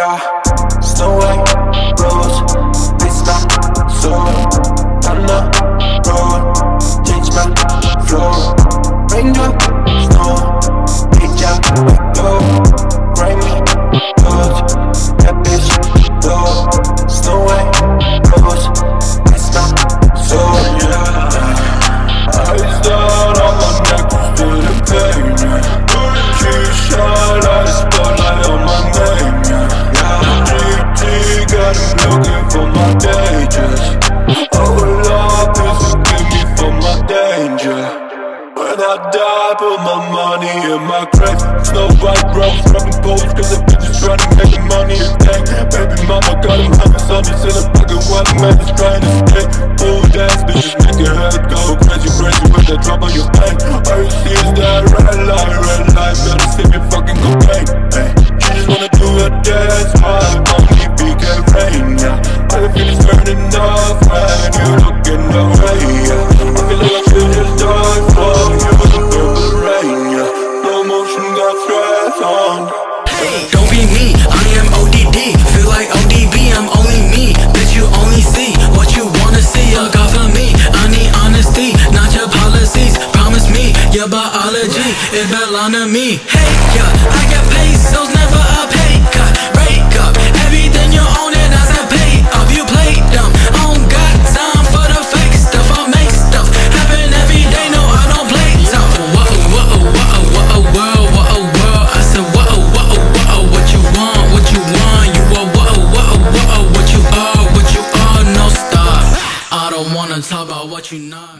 got Snow White rose, it's not so down the road, change my flow. Raindrop, looking for my dangers. Oh, Lord, please forgive me for my danger. When I die, put my money in my grave. Snow white rose, rubbing poles, cause the bitches trying to make money a thing. Baby mama got him hungry, son, it's in a while the man is trying to stay. Full dance, bitches make your head go crazy, crazy with that drop on your pain. All you see is that red light, red light, better sip your fucking cocaine. Hey, she just wanna do a dance, my the off you the. I feel like should just die for you purple rain, motion got stress on. Don't be me, I am ODD. Feel like ODB, I'm only me. Bitch, you only see what you wanna see. Look out for me, I need honesty, not your policies. Promise me your biology, it belong to me. Hey, yeah, I get pesos, never wanna talk about what you not.